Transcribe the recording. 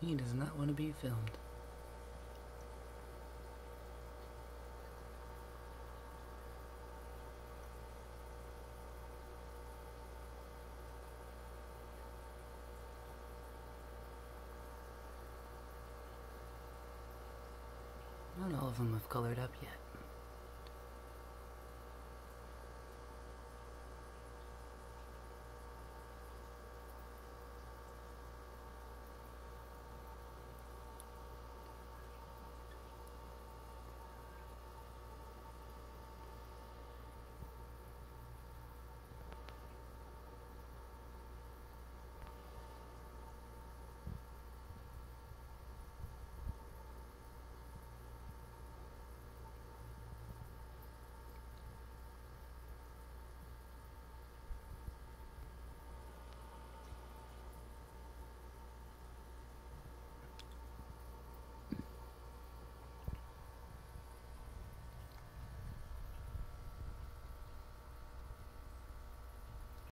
He does not want to be filmed. Not all of them have colored up yet.